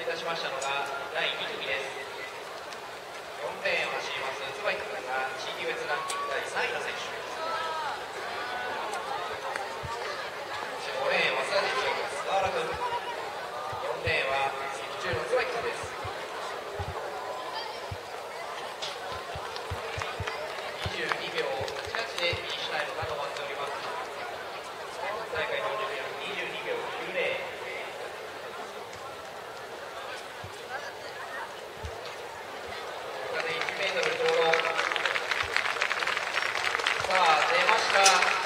いたしましたのが第2組です。4レーンを走ります椿君。が地域別ランキング第3位の選手5レーン早稲田実業菅原君4レーン出ました。